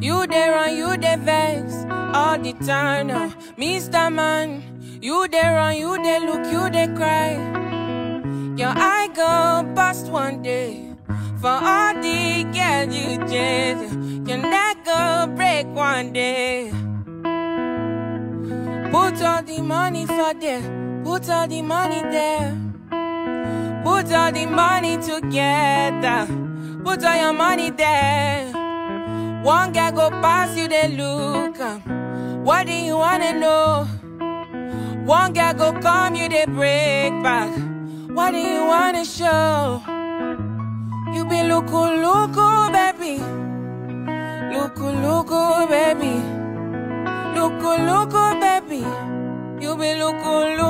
You there run, you there vex all the time now. Mr. Man, you there run, you there look, you there cry. Your eye go bust one day. For all the girls you chase, your neck go break one day. Put all the money for there, put all the money there. Put all the money together, put all your money there. One guy go pass you, they look. um, What do you wanna know? One guy go come you, they break back. What do you wanna show? You be looku looku, baby. Looku looku, baby. Looku looku, baby. You be looku looku.